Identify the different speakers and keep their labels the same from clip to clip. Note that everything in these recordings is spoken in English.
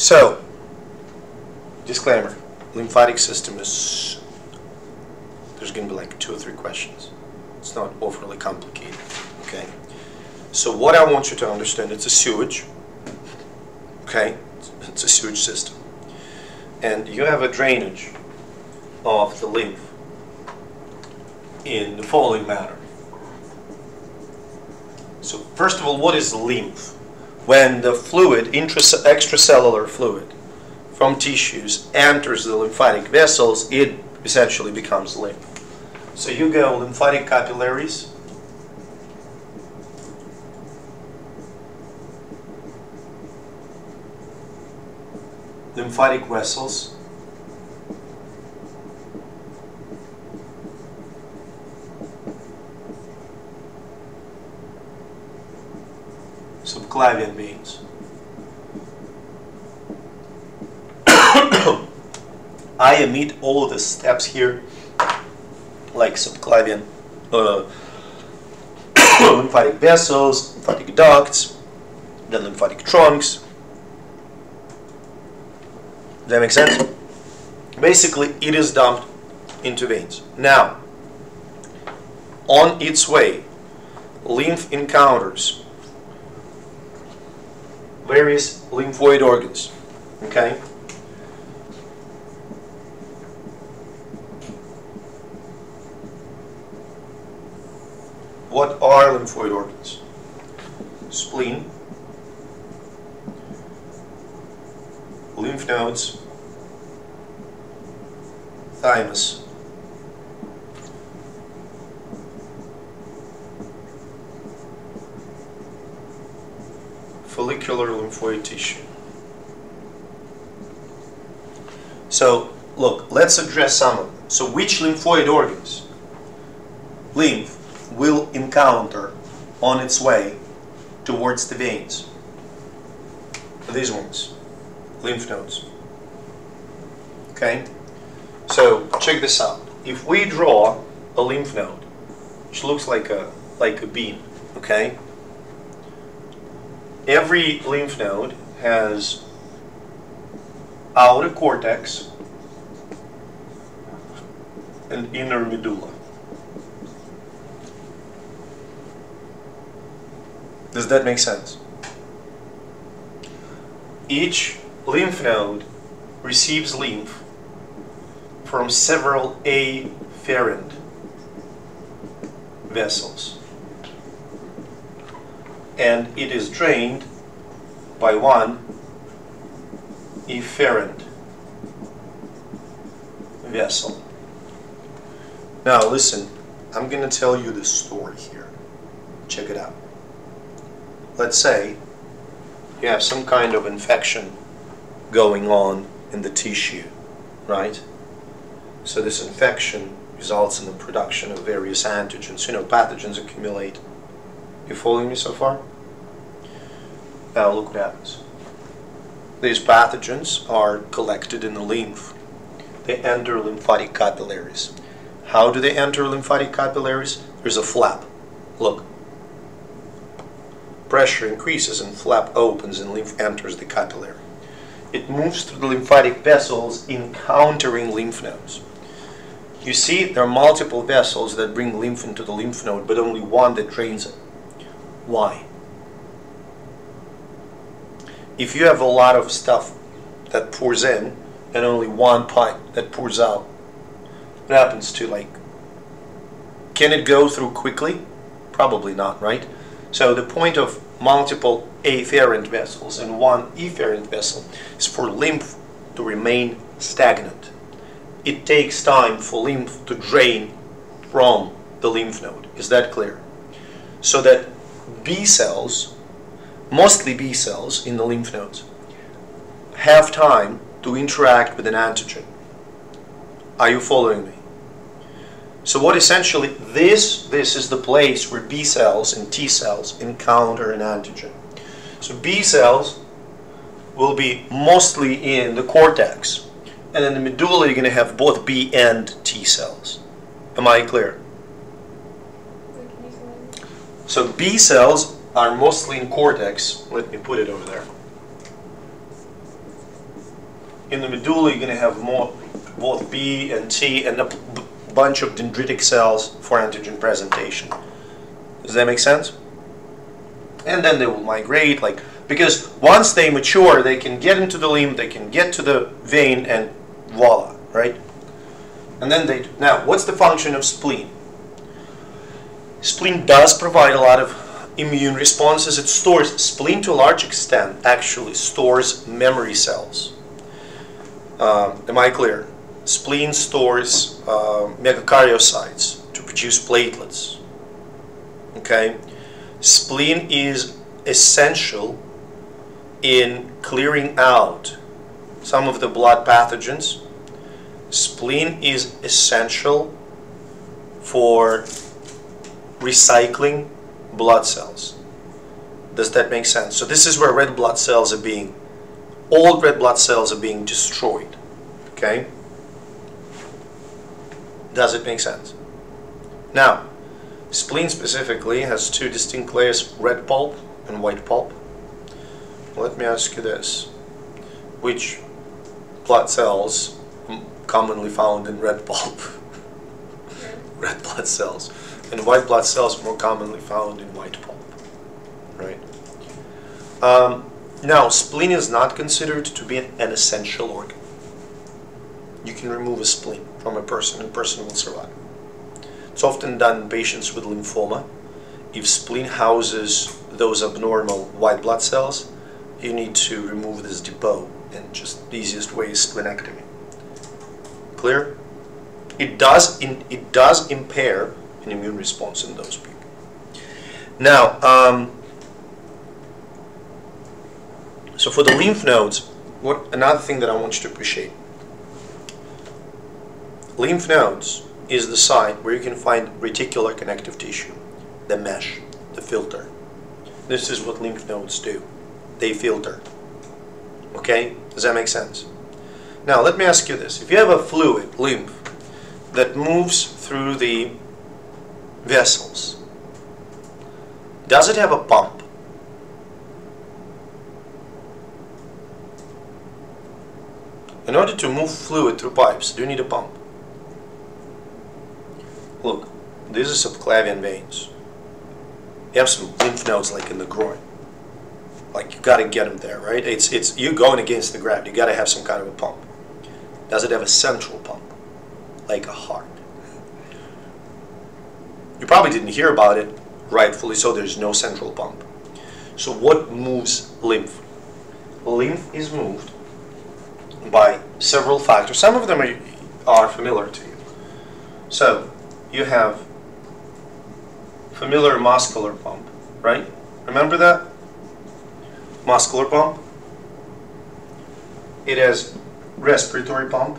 Speaker 1: So, disclaimer, lymphatic system is, there's going to be like two or three questions. It's not overly complicated, okay? So what I want you to understand, it's a sewage, okay? It's a sewage system. And you have a drainage of the lymph in the following manner. So first of all, what is lymph? When the fluid, extracellular fluid from tissues enters the lymphatic vessels, it essentially becomes lymph. So you go lymphatic capillaries, lymphatic vessels, subclavian veins. I omit all the steps here, like subclavian uh, lymphatic vessels, lymphatic ducts, the lymphatic trunks. Does that make sense? Basically, it is dumped into veins. Now, on its way, lymph encounters various lymphoid organs. Okay? What are lymphoid organs? Spleen, lymph nodes, thymus, follicular lymphoid tissue. So, look, let's address some of them. So, which lymphoid organs lymph will encounter on its way towards the veins? These ones, lymph nodes. Okay? So, check this out. If we draw a lymph node, which looks like a like a bean, okay? Every lymph node has outer cortex and inner medulla. Does that make sense? Each lymph node receives lymph from several afferent vessels and it is drained by one efferent vessel. Now listen, I'm going to tell you the story here. Check it out. Let's say you have some kind of infection going on in the tissue, right? So this infection results in the production of various antigens. You know, pathogens accumulate. You following me so far? Now look what happens. These pathogens are collected in the lymph. They enter lymphatic capillaries. How do they enter lymphatic capillaries? There's a flap. Look. Pressure increases and flap opens and lymph enters the capillary. It moves through the lymphatic vessels encountering lymph nodes. You see, there are multiple vessels that bring lymph into the lymph node, but only one that drains it. Why? If you have a lot of stuff that pours in and only one pipe that pours out, what happens to like, can it go through quickly? Probably not, right? So the point of multiple afferent vessels and one efferent vessel is for lymph to remain stagnant. It takes time for lymph to drain from the lymph node. Is that clear? So that B cells mostly B cells in the lymph nodes, have time to interact with an antigen. Are you following me? So what essentially this this is the place where B cells and T cells encounter an antigen. So B cells will be mostly in the cortex, and in the medulla you're going to have both B and T cells. Am I clear? So B cells are mostly in cortex. Let me put it over there. in the medulla, you're going to have more both B and T and a bunch of dendritic cells for antigen presentation. Does that make sense? And then they will migrate, like because once they mature, they can get into the lymph, they can get to the vein, and voila, right? And then they now, what's the function of spleen? Spleen does provide a lot of immune responses. It stores spleen to a large extent. Actually, stores memory cells. Um, am I clear? Spleen stores uh, megakaryocytes to produce platelets. Okay, spleen is essential in clearing out some of the blood pathogens. Spleen is essential for recycling blood cells. Does that make sense? So this is where red blood cells are being, old red blood cells are being destroyed. Okay? Does it make sense? Now, spleen specifically has two distinct layers, red pulp and white pulp. Let me ask you this. Which blood cells commonly found in red pulp? red blood cells. And white blood cells more commonly found in white pulp. Right? Um, now, spleen is not considered to be an essential organ. You can remove a spleen from a person and person will survive. It's often done in patients with lymphoma. If spleen houses those abnormal white blood cells, you need to remove this depot and just the easiest way is splenectomy. Clear? It does, in, it does impair an immune response in those people. Now, um, so for the lymph nodes, what another thing that I want you to appreciate. Lymph nodes is the site where you can find reticular connective tissue, the mesh, the filter. This is what lymph nodes do. They filter. Okay? Does that make sense? Now, let me ask you this. If you have a fluid, lymph, that moves through the vessels. Does it have a pump? In order to move fluid through pipes, do you need a pump? Look, these are subclavian veins. You have some lymph nodes like in the groin. Like you got to get them there, right? It's it's you're going against the gravity. You got to have some kind of a pump. Does it have a central pump, like a heart? You probably didn't hear about it, rightfully so, there's no central pump. So what moves lymph? Lymph is moved by several factors. Some of them are, are familiar to you. So you have familiar muscular pump, right? Remember that? Muscular pump. It has respiratory pump.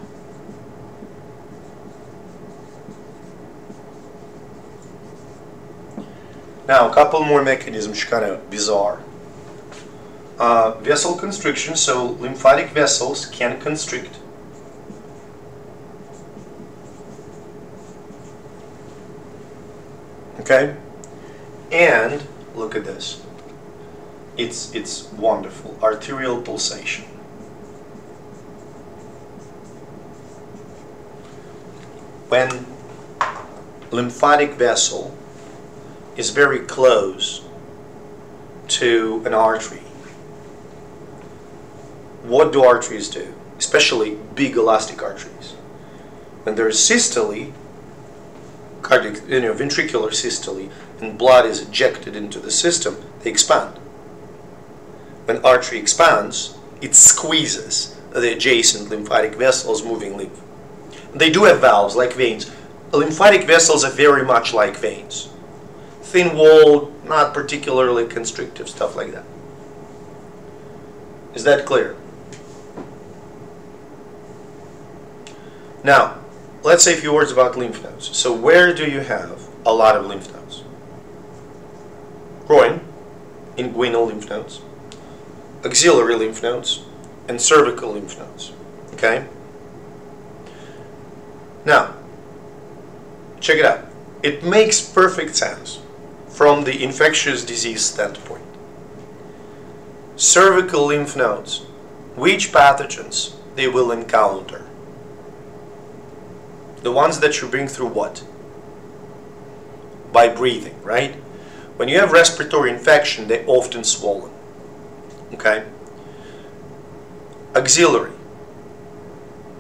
Speaker 1: Now, a couple more mechanisms, kind of bizarre. Uh, vessel constriction, so lymphatic vessels can constrict. Okay? And, look at this. It's, it's wonderful. Arterial pulsation. When lymphatic vessel is very close to an artery. What do arteries do? Especially big elastic arteries. When there is systole, cardiac, you know, ventricular systole, and blood is ejected into the system, they expand. When artery expands, it squeezes the adjacent lymphatic vessels moving lymph. They do have valves like veins. Lymphatic vessels are very much like veins thin walled, not particularly constrictive, stuff like that. Is that clear? Now, let's say a few words about lymph nodes. So where do you have a lot of lymph nodes? Groin, inguinal lymph nodes, axillary lymph nodes, and cervical lymph nodes. Okay? Now, check it out. It makes perfect sense from the infectious disease standpoint. Cervical lymph nodes. Which pathogens they will encounter? The ones that you bring through what? By breathing, right? When you have respiratory infection, they often swollen. Okay? Axillary,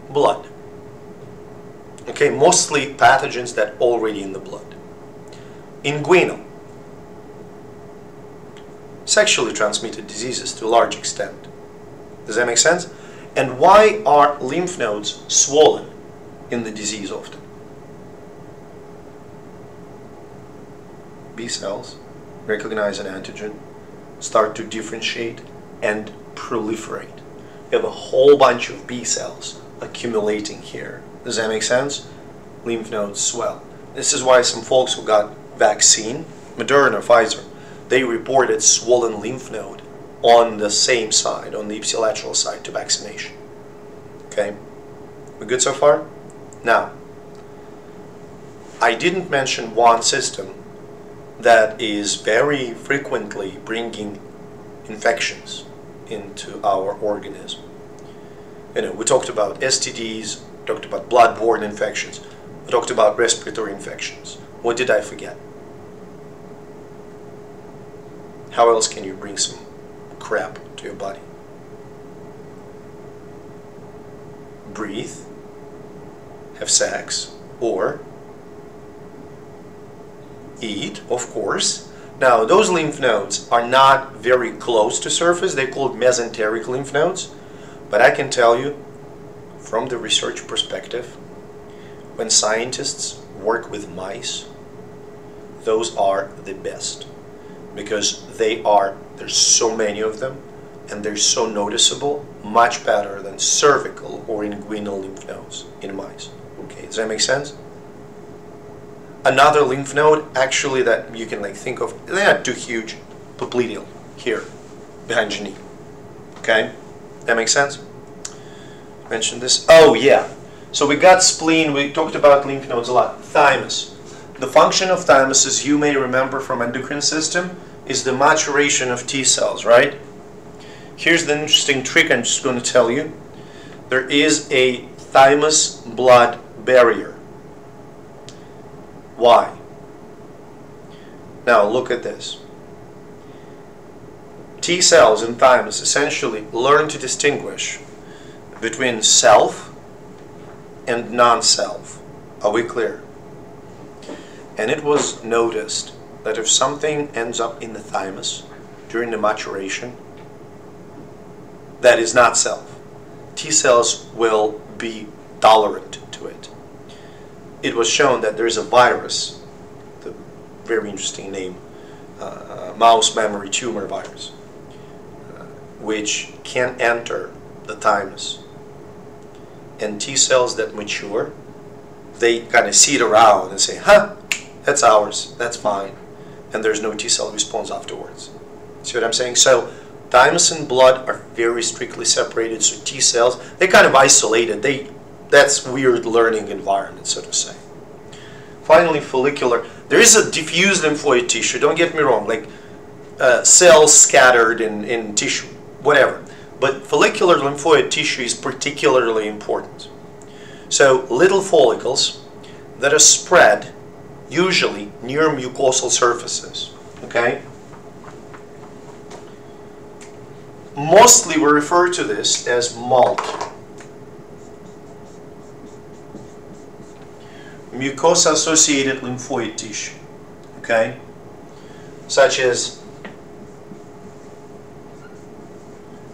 Speaker 1: blood. Okay, mostly pathogens that already in the blood. Inguinal, sexually transmitted diseases to a large extent. Does that make sense? And why are lymph nodes swollen in the disease often? B cells recognize an antigen, start to differentiate, and proliferate. You have a whole bunch of B cells accumulating here. Does that make sense? Lymph nodes swell. This is why some folks who got vaccine, Moderna, Pfizer, they reported swollen lymph node on the same side, on the ipsilateral side to vaccination. Okay, we good so far? Now, I didn't mention one system that is very frequently bringing infections into our organism. You know, we talked about STDs, talked about blood-borne infections, we talked about respiratory infections. What did I forget? How else can you bring some crap to your body? Breathe, have sex, or eat, of course. Now, those lymph nodes are not very close to surface. They're called mesenteric lymph nodes. But I can tell you, from the research perspective, when scientists work with mice, those are the best because they are, there's so many of them, and they're so noticeable, much better than cervical or inguinal lymph nodes in mice. Okay, does that make sense? Another lymph node, actually, that you can like think of, they're not too huge, popliteal, here, behind your knee. Okay, that makes sense? Mention this. Oh yeah. So we got spleen. We talked about lymph nodes a lot. Thymus. The function of thymus, as you may remember from endocrine system, is the maturation of T cells, right? Here's the interesting trick I'm just going to tell you. There is a thymus blood barrier. Why? Now look at this. T cells in thymus essentially learn to distinguish between self and non-self. Are we clear? And it was noticed that if something ends up in the thymus during the maturation that is not self, T cells will be tolerant to it. It was shown that there is a virus, the very interesting name, uh, mouse mammary tumor virus, uh, which can enter the thymus. And T cells that mature, they kind of see it around and say, huh, that's ours. That's fine. And there's no T cell response afterwards. See what I'm saying? So thymus and blood are very strictly separated. So T cells, they kind of isolated. They that's weird learning environment, so to say. Finally, follicular. There is a diffused lymphoid tissue. Don't get me wrong. Like uh, cells scattered in, in tissue, whatever. But follicular lymphoid tissue is particularly important. So little follicles that are spread usually near mucosal surfaces. Okay? Mostly we refer to this as MALT. Mucosa-associated lymphoid tissue. Okay? Such as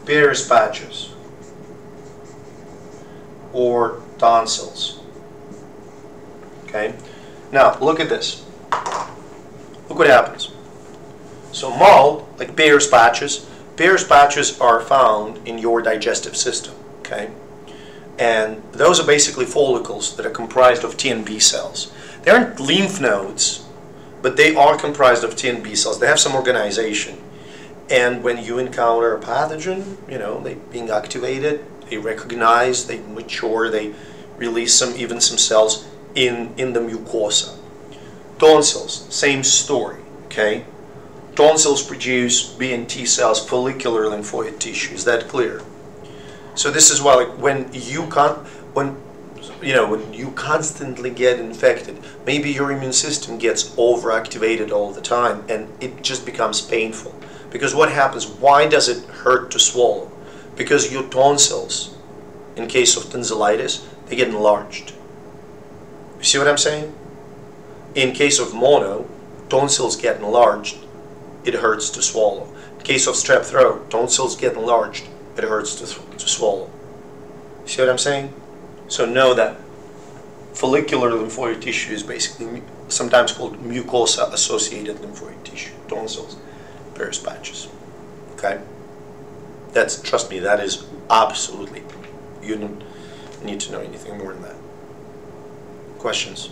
Speaker 1: Peyer's patches or tonsils. Okay? Now, look at this. Look what happens. So MALT, like Peyer's patches, Peyer's patches are found in your digestive system, okay? And those are basically follicles that are comprised of T and B cells. They aren't lymph nodes, but they are comprised of T and B cells. They have some organization. And when you encounter a pathogen, you know, they being activated, they recognize, they mature, they release some, even some cells in, in the mucosa. Tonsils, same story, okay? Tonsils produce B and T cells, follicular lymphoid tissue. Is that clear? So this is why, like, when you con, when, you know, when you constantly get infected, maybe your immune system gets overactivated all the time, and it just becomes painful. Because what happens? Why does it hurt to swallow? Because your tonsils, in case of tonsillitis, they get enlarged. You see what I'm saying? In case of mono, tonsils get enlarged, it hurts to swallow. In case of strep throat, tonsils get enlarged, it hurts to, to swallow. See what I'm saying? So know that follicular lymphoid tissue is basically sometimes called mucosa associated lymphoid tissue, tonsils, Peyer's patches. Okay? That's, trust me, that is absolutely, you don't need to know anything more than that. Questions?